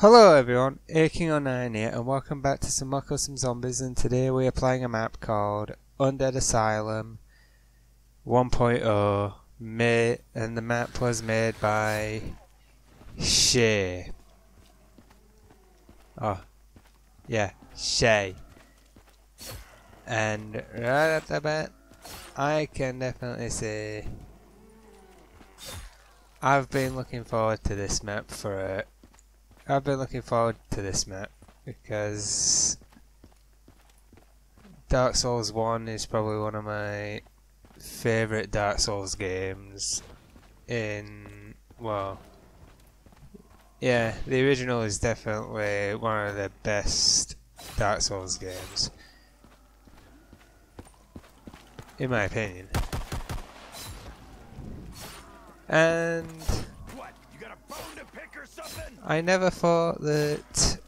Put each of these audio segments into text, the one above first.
Hello everyone, Aking09 here and welcome back to some more custom zombies and today we are playing a map called Undead Asylum 1.0 made and the map was made by Shey. Oh, yeah, Shey. And right at the bat, I can definitely say I've been looking forward to this map for a I've been looking forward to this map because Dark Souls 1 is probably one of my favourite Dark Souls games in, well, yeah, the original is definitely one of the best Dark Souls games. In my opinion. And I never thought that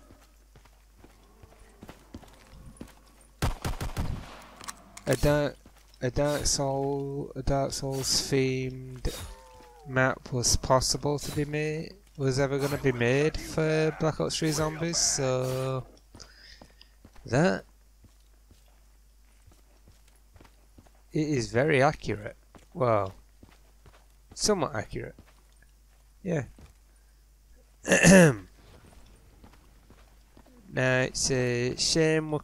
a dark a Dark Soul a Dark Souls themed map was possible to be made was ever going to be made for Black Ops 3 Zombies so that it is very accurate. Well somewhat accurate. Yeah now it's a shame.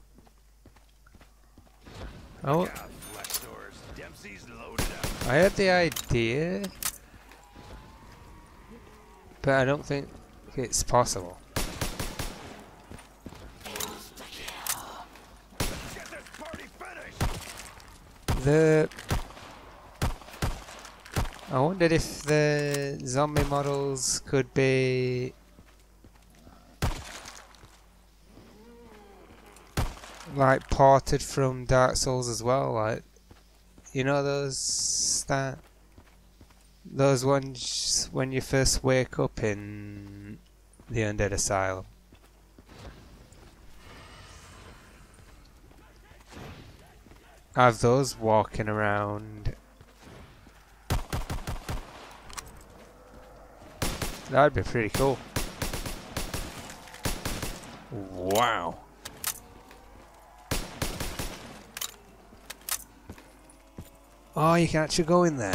Oh, I had the idea, but I don't think it's possible. The I wondered if the zombie models could be like ported from Dark Souls as well, like you know those that those ones when you first wake up in the Undead Asylum. Have those walking around That'd be pretty cool. Wow. Oh, you can actually go in there.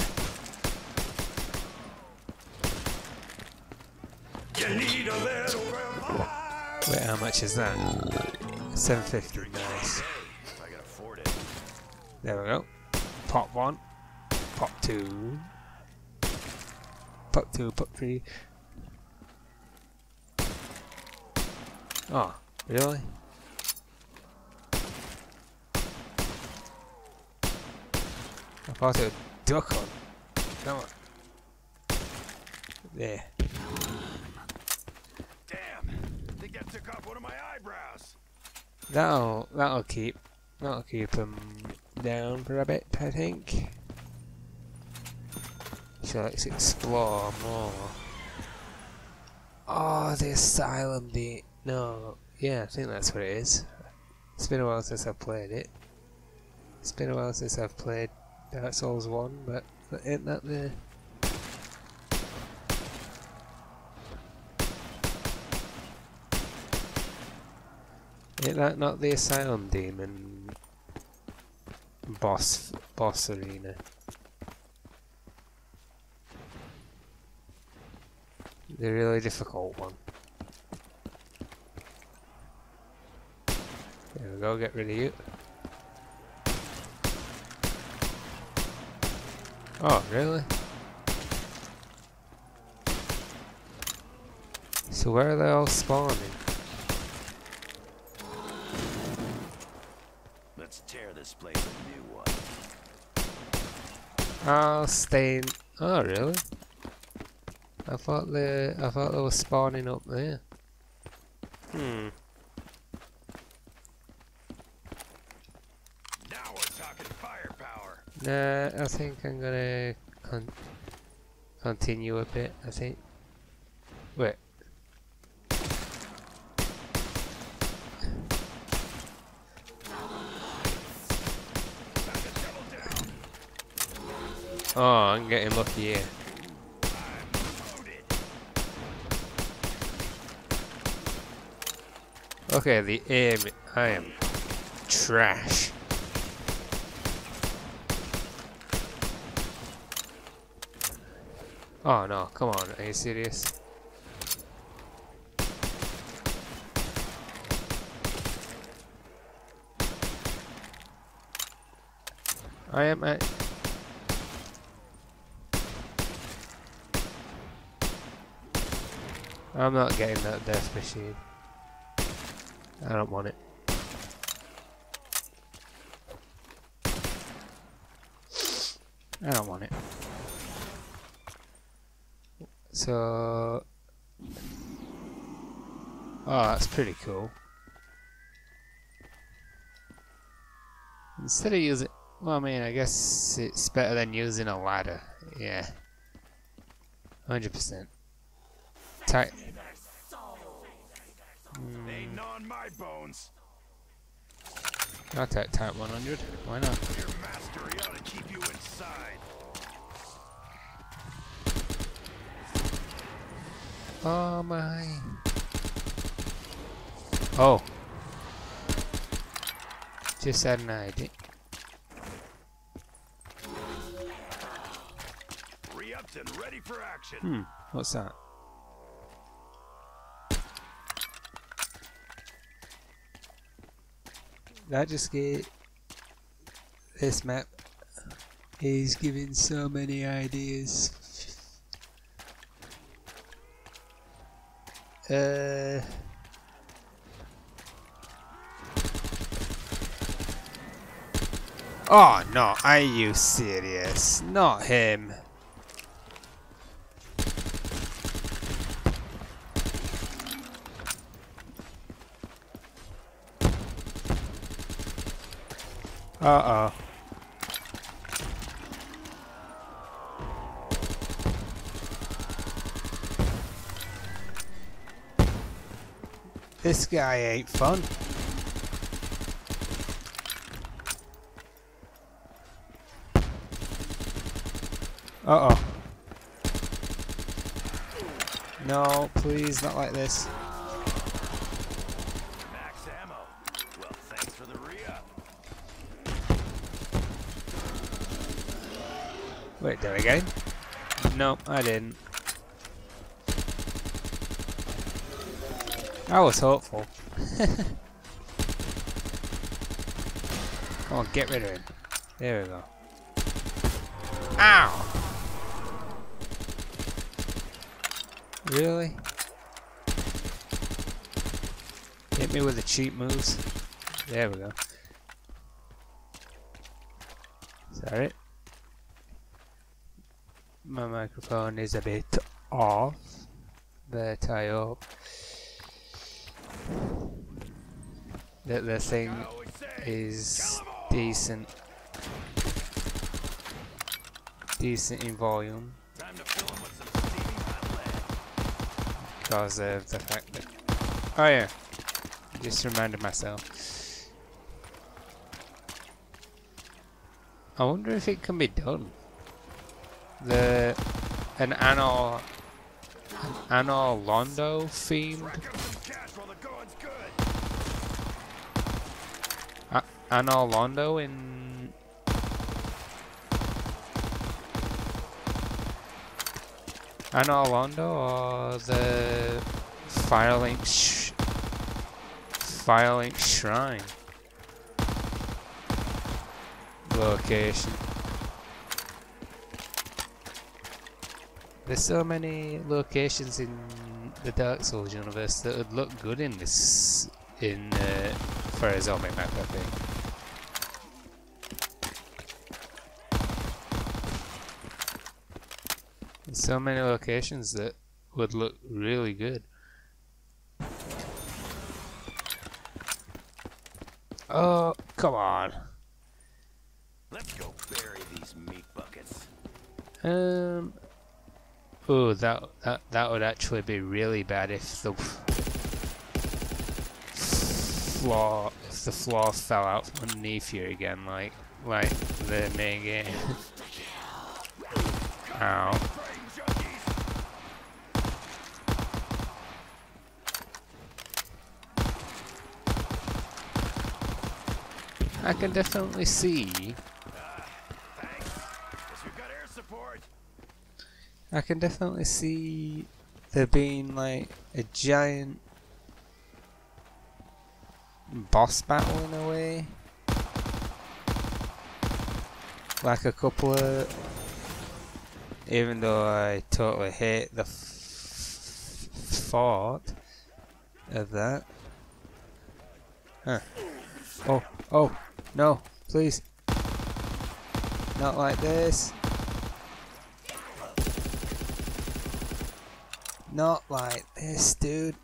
Wait, how much is that? 750. Nice. There we go. Pop one. Pop two. Pop two, pop three. Oh, really? I thought it would duck on. Come on. There. Damn! I think that took off one of my eyebrows. That'll that'll keep that'll keep them down for a bit, I think. So let's explore more. Oh, the asylum, the no, yeah, I think that's what it is. It's been a while since I've played it. It's been a while since I've played Dark Souls 1, but ain't that the... Ain't that not the Asylum Demon boss boss arena? The really difficult one. There we go, get rid of you. Oh, really? So where are they all spawning? Let's tear this place a new one. I'll stay in... Oh, really? I thought they... I thought they were spawning up there. Hmm. Nah, I think I'm gonna con continue a bit, I think. Wait. Oh, I'm getting lucky here. Okay, the aim. I am trash. Oh no, come on, are you serious? I am at I'm not getting that death machine. I don't want it. I don't want it. So... Uh, oh, that's pretty cool. Instead of using... Well, I mean, I guess it's better than using a ladder. Yeah. 100%. Tight. They gnawing my bones. I'll take type 100. Why not? Your master, he ought to keep you inside. Oh my. Oh. Just had an idea. Re-upped and ready for action. Hmm. What's that? That just get this map is giving so many ideas. Uh Oh no, are you serious? Not him. Uh-oh. This guy ain't fun. Uh-oh. No, please, not like this. Max ammo. Well, thanks for the re-up. Wait, did I get? No, I didn't. I was hopeful. Come on, get rid of him. There we go. Ow! Really? Hit me with the cheap moves. There we go. Is that it? My microphone is a bit off, but I hope that the thing is decent. Decent in volume. Because of the fact that oh yeah just reminded myself. I wonder if it can be done. The an Anor an Anor Londo themed Rack up some cash while the going's good. A- Anor Londo in Anor Londo or the Firelink sh Firelink Shrine location. There's so many locations in the Dark Souls universe that would look good in this in uh, for a zombie map, I think. So many locations that would look really good. Oh, come on. Let's go bury these meat buckets. Um. Oh, that that that would actually be really bad if the floor if the floor fell out from underneath you again, like like the main game. Ow. I can definitely see. I can definitely see there being like a giant boss battle in a way. Like a couple of. Even though I totally hate the thought of that. Huh. Oh, oh, no, please. Not like this. Not like this, dude.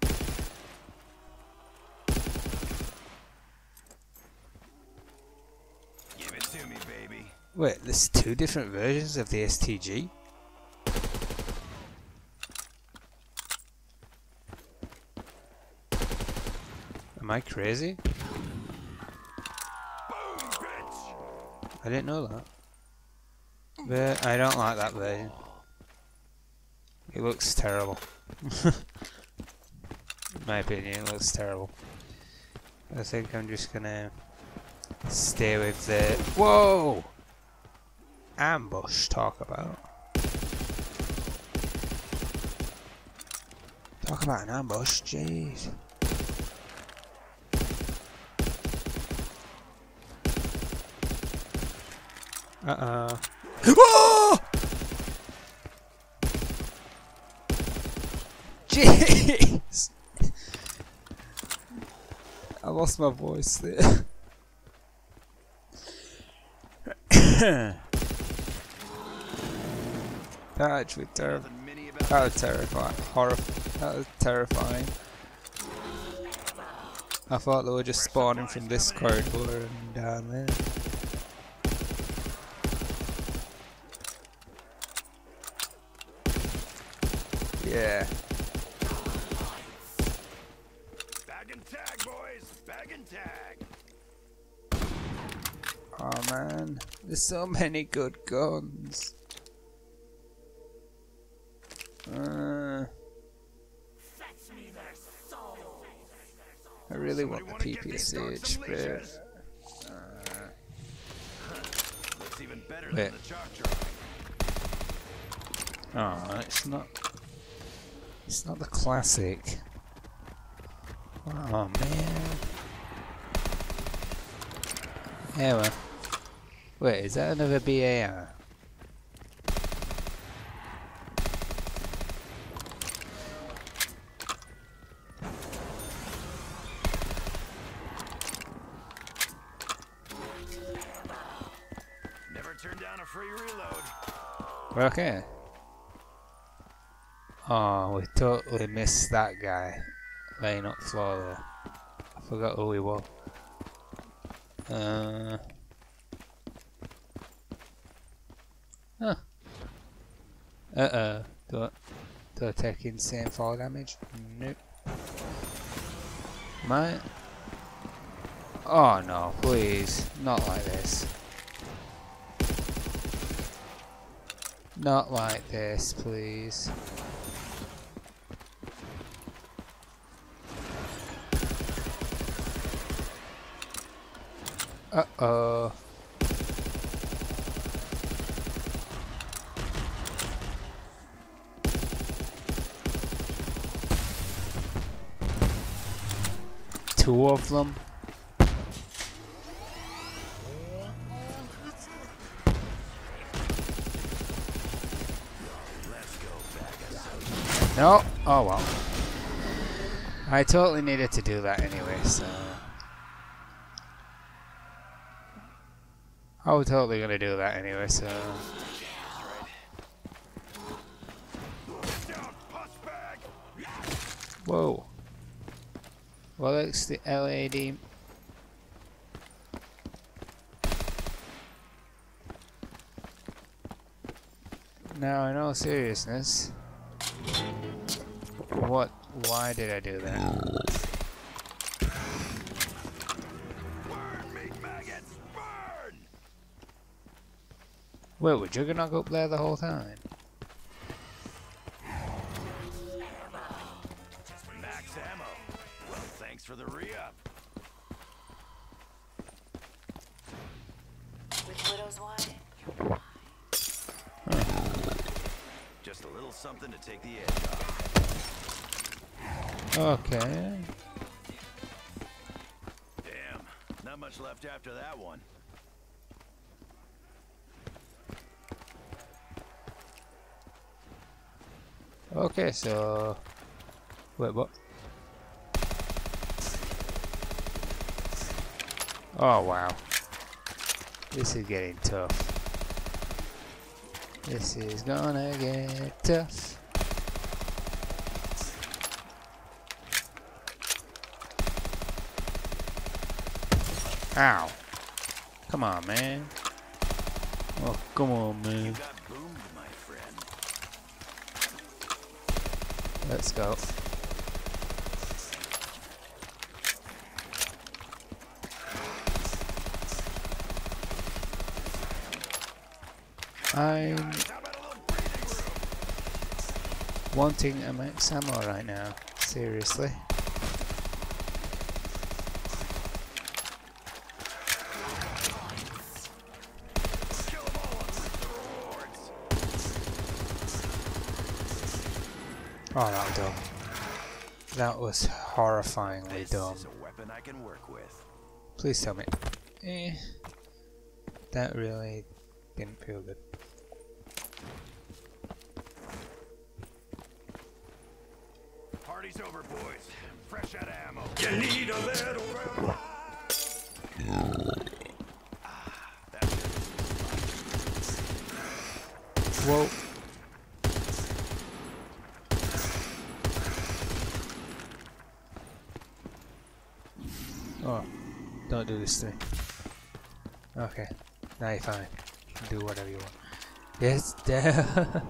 Give it to me, baby. Wait, there's two different versions of the STG? Am I crazy? I didn't know that. Oh. But I don't like that version. It looks terrible. In my opinion, it looks terrible. I think I'm just gonna stay with the whoa ambush. Talk about. Talk about an ambush, jeez. Uh oh. Jeez! I lost my voice there. that actually terrible. That was terrifying. Horror. That was terrifying. I thought they were just spawning from this corridor and down there. Yeah. Bag and tag, boys. Bag and tag. Oh man, there's so many good guns. Uh, I really want the Somebody wanna get these guns PPSH, some but leashes? Even better Wait. than the chalk oh, it's not. It's not the classic. Oh man. Yeah, well. Wait, is that another BAR? Never turn down a free reload. Okay. Oh, we totally missed that guy laying up floor there. I forgot who he was. Uh. Huh. Uh oh. Do I, do I take insane fall damage? Nope. Might. Oh no, please. Not like this. Not like this, please. Uh-oh. Two of them. No. Oh well. I totally needed to do that anyway, so. I was totally gonna do that anyway, so. Whoa. Well, it's the LAD. Now, in all seriousness, what? Why did I do that? Wait, were Juggernaut up there the whole time? Max ammo. Well, thanks for the re-up. Just a little something to take the edge off. Okay. Damn, not much left after that one. Okay, so wait, what? Oh wow, this is getting tough. This is gonna get tough. Ow! Come on, man. Oh, come on, man. Let's go. I'm wanting a max ammo right now. Seriously. Kill 'em all and reap the rewards. Oh, that was dumb. That was horrifyingly This dumb. is a weapon I can work with. Please tell me. Eh. That really didn't feel good. Oh, don't do this to me. Okay, now you're fine. You do whatever you want. Yes, there.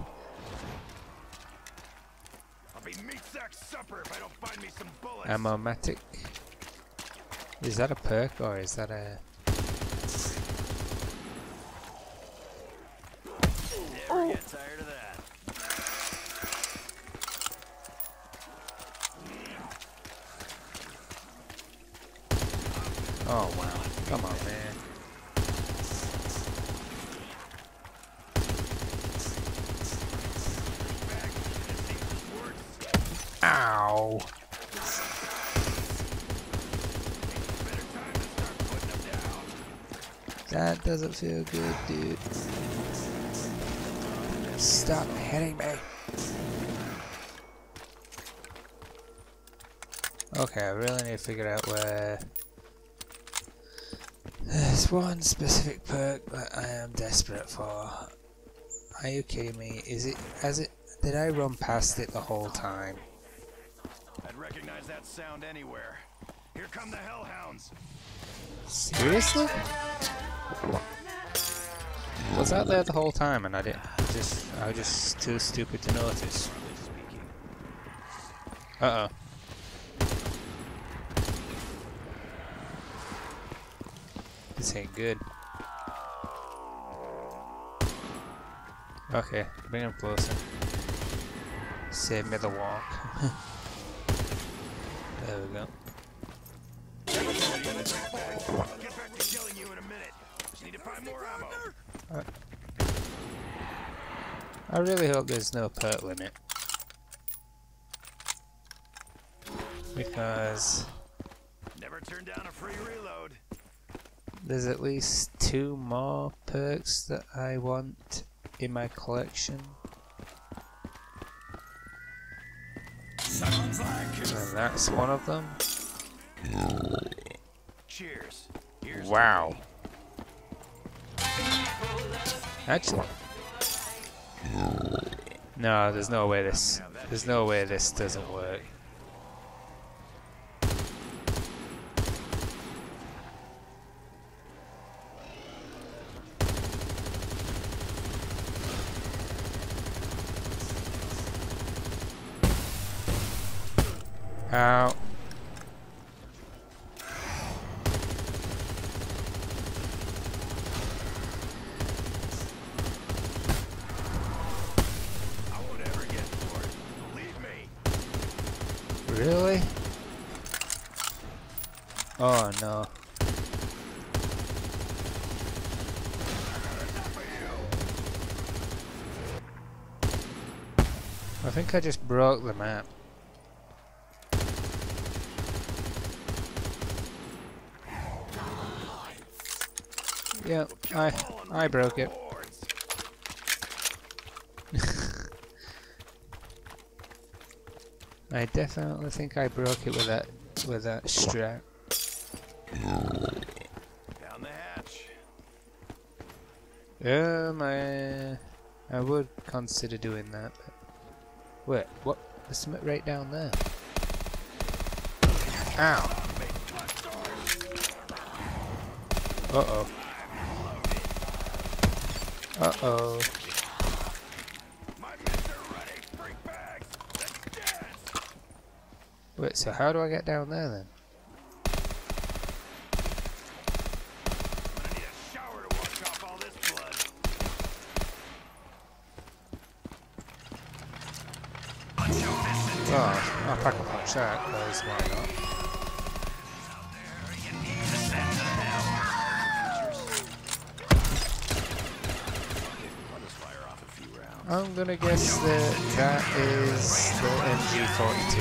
I'll be meat sack supper if I don't find me some bullets. Ammomatic. Is that a perk or is that a... Never get tired of that. Oh wow, come on man. Ow! That doesn't feel good, dude. Stop hitting me. Okay, I really need to figure out where there's one specific perk that I am desperate for. Are you kidding me? Is it has it did I run past it the whole time? I'd recognize that sound anywhere. Here come the hellhounds. Seriously? Was that there the whole time and I didn't just I was just too stupid to notice. Uh oh. This ain't good. Okay, bring him closer. Save me the walk. there we go. Find more ammo. I really hope there's no perk limit. Because Never turn down a free reload. there's at least two more perks that I want in my collection. Sounds like And that's one of them. Cheers. Here's to Wow. Actually. No, there's no way this there's no way this doesn't work. Ow. Oh no. I think I just broke the map. Yeah, I I broke it. I definitely think I broke it with that with that strap. Down the hatch. Um, I I would consider doing that. But wait, what? There's something right down there. Ow! Uh oh. Uh oh. Let's dance. Wait, so how do I get down there then? I'm gonna need a shower to wash off all this blood. Oh, I'll pack a punch that, because why not? I'm gonna guess that that is the MG42.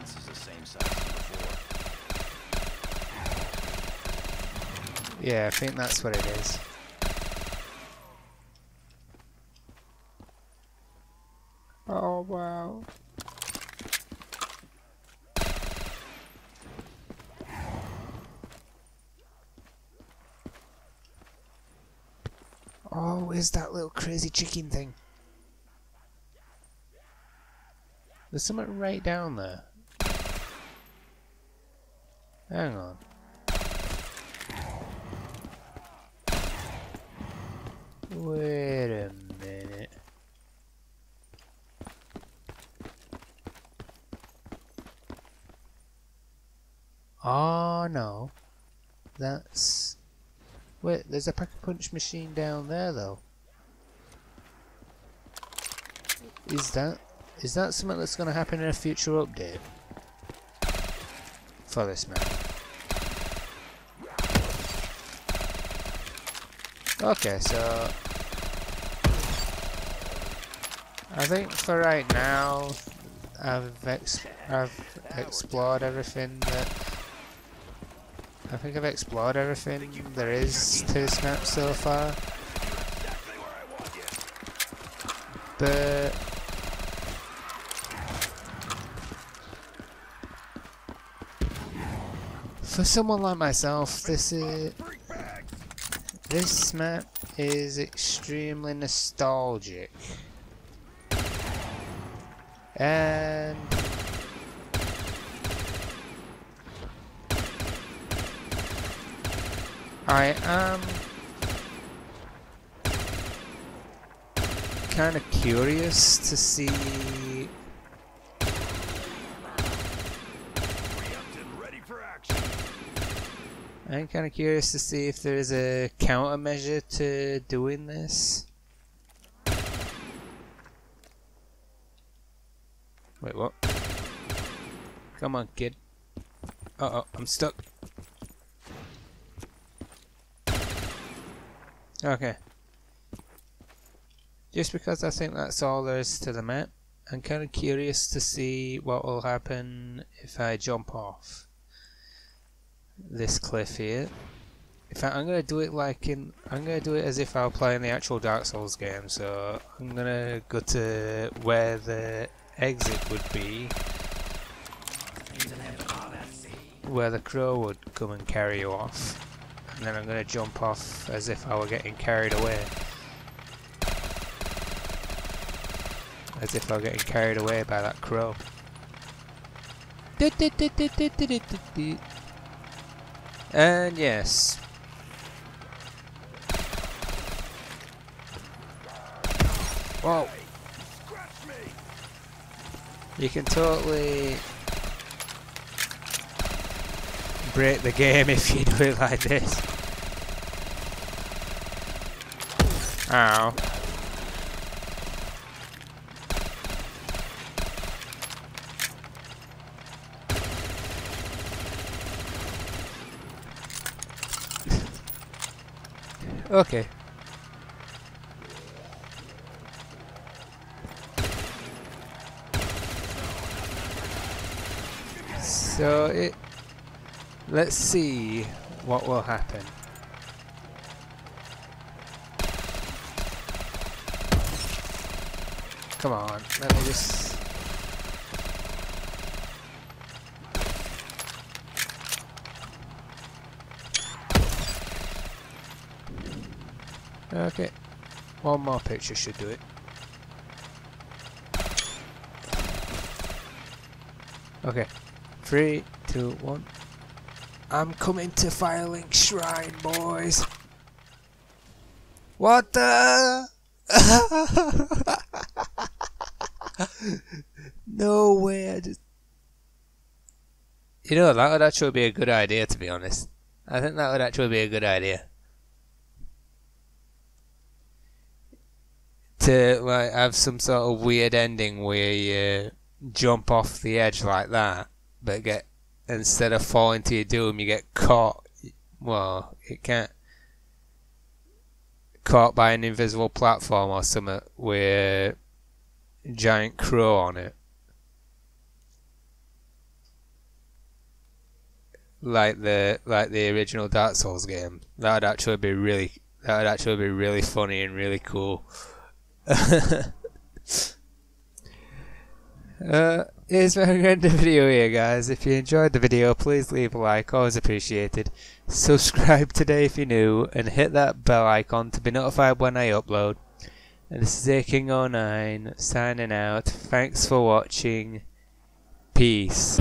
This is the same size as before. Yeah, I think that's what it is. Oh wow. Oh, where's that little crazy chicken thing? There's something right down there. Hang on. Wait a minute. Oh no. That's. Wait, there's a pack a punch machine down there though. Is that. Is that something that's going to happen in a future update? For this map? Okay, so I think for right now, I've ex I've explored everything that I think I've explored everything there is to this map so far. But for someone like myself, this is This map is extremely nostalgic. And I am kind of curious to see Preempted and ready for action. I'm kind of curious to see if there's a countermeasure to doing this. Wait, what? Come on, kid. Uh oh, I'm stuck. Okay. Just because I think that's all there is to the map, I'm kind of curious to see what will happen if I jump off this cliff here. In fact, I'm gonna do it like in. I'm gonna do it as if I were playing the actual Dark Souls game. So I'm gonna go to where the exit would be, where the crow would come and carry you off, and then I'm gonna jump off as if I were getting carried away. As if I were getting carried away by that crow. And yes. Whoa. You can totally break the game if you do it like this. Ow. Okay. So it. Let's see what will happen. Come on, let me just Okay, one more picture should do it. Okay, three, two, one. I'm coming to Firelink Shrine, boys. What the? no way! I just. You know that would actually be a good idea, to be honest. I think that would actually be a good idea. To like have some sort of weird ending where you jump off the edge like that, but get instead of falling to your doom, you get caught. Well, it can't caught by an invisible platform or something with a giant crow on it. Like the like the original Dark Souls game. That would actually be really that would actually be really funny and really cool. uh, here's where end the video here guys. If you enjoyed the video please leave a like, always appreciated. Subscribe today if you're new and hit that bell icon to be notified when I upload. And this is AKing09 signing out. Thanks for watching. Peace.